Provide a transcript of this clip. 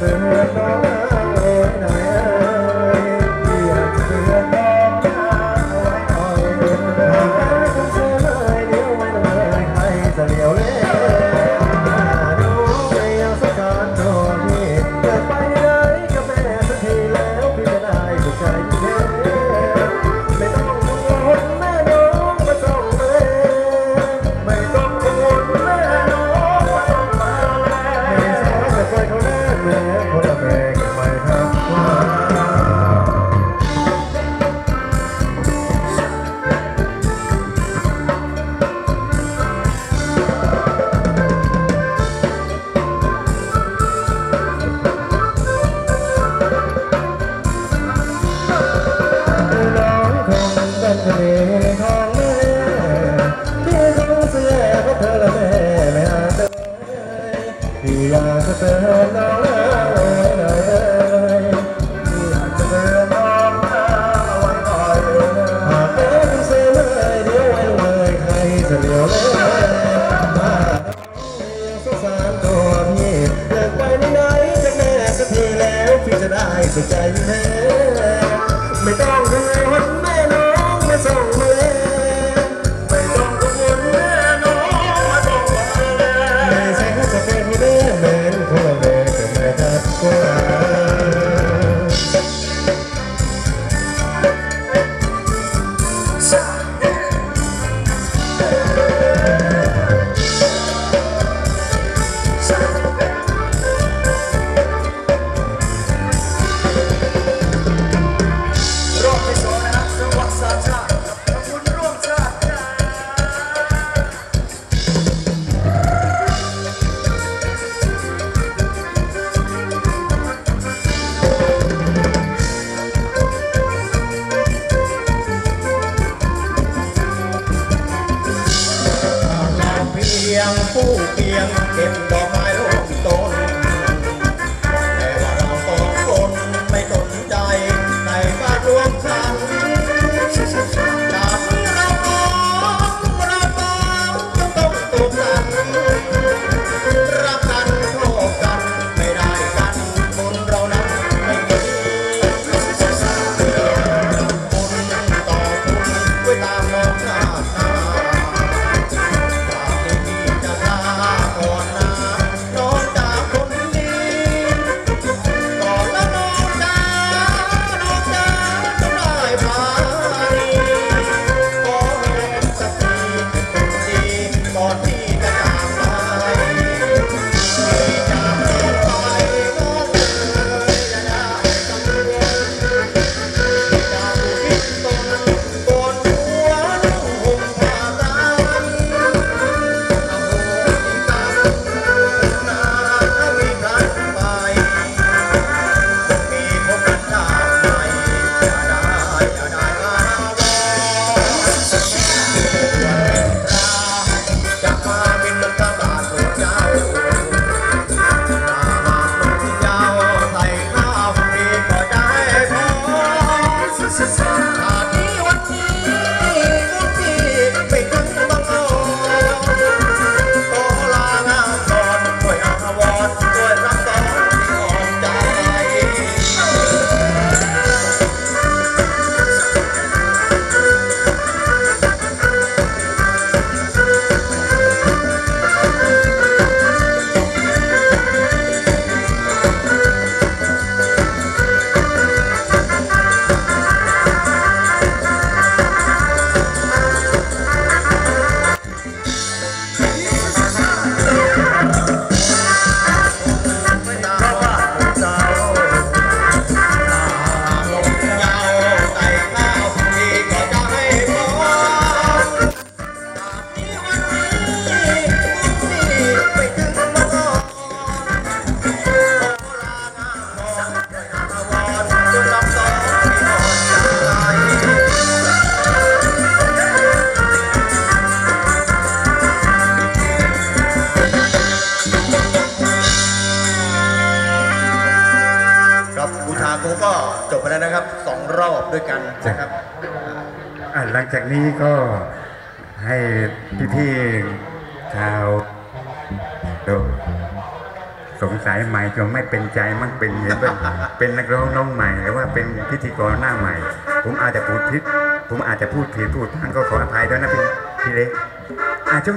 Thank you. สุดใจแม่ไม่ต้องกังวลแม่น้องไม่ส่งแม่ไม่ต้องกังวลแม่น้องไมาส่งแม่แม่ใช้หัวะเป็นแม่แม่คนละแม่แต่แม่ทักกว่าสัก tempo da บูชาโกก็จบไปแล้วนะครับสองรอบด้วยกันนะครับหลังจากนี้ก็ให้พี่ๆชาวโดสงสัยใหม่จะไม่เป็นใจมั่งเป็นเงี้เป็นนักร้องน้องใหม่หรือว่าเป็นพิธีกรหน้าใหม่ ผมอาจจะพูดผิดผมอาจจะพูดผิดพูดทั้งก็ขออภัยด้วยนะพี่พี่เล็กอาจจะ